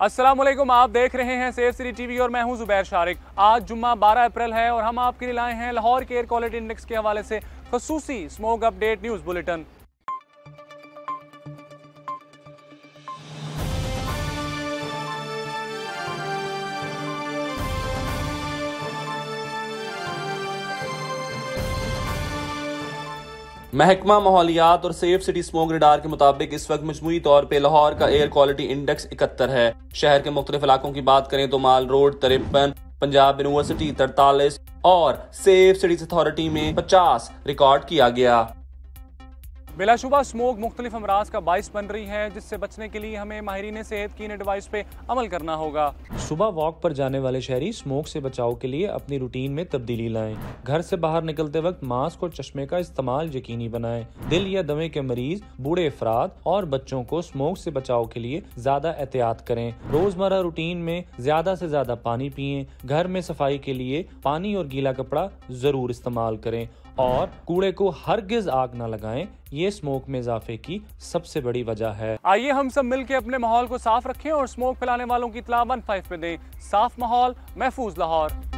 वालेकुम आप देख रहे हैं सेफ़ सिटी टीवी और मैं हूँ जुबैर शारिक। आज जुम्मा 12 अप्रैल है और हम आपके लिए लाए हैं लाहौर के एयर क्वालिटी इंडेक्स के हवाले से खसूसी स्मोक अपडेट न्यूज़ बुलेटिन महकमा माहौलियात और सेफ़ सिटी स्मोक रिडार के मुताबिक इस वक्त मजमू तौर पर लाहौर का एयर क्वालिटी इंडेक्स इकहत्तर है। शहर के मुख्तलिफ़ इलाकों की बात करें तो माल रोड, तिरपन, पंजाब यूनिवर्सिटी तरतालीस और सेफ़ सिटीज़ अथॉरिटी में पचास रिकॉर्ड किया गया। बिलाशुबा स्मोक मुख्तलिफ़ अमराज का बाइस बन रही है, जिससे बचने के लिए हमें माहरीन सेहत की इन एडवाइस पे अमल करना होगा। सुबह वॉक पर जाने वाले शहरी स्मोक से बचाव के लिए अपनी रूटीन में तब्दीली लाएँ। घर से बाहर निकलते वक्त मास्क और चश्मे का इस्तेमाल यकीनी बनाएँ। दिल या दमे के मरीज़, बूढ़े अफराद और बच्चों को स्मोक से बचाव के लिए ज़्यादा एहतियात करें। रोज़मर्रा रूटीन में ज़्यादा से ज़्यादा पानी पिए। घर में सफ़ाई के लिए पानी और गीला कपड़ा ज़रूर इस्तेमाल करें। और कूड़े को हरगिज आग न लगाएँ ये स्मोक में इजाफे की सबसे बड़ी वजह है। आइए हम सब मिलकर अपने माहौल को साफ़ रखें और स्मोक फैलाने वालों की इतला वन फाइव पे दें। साफ़ माहौल महफूज लाहौर।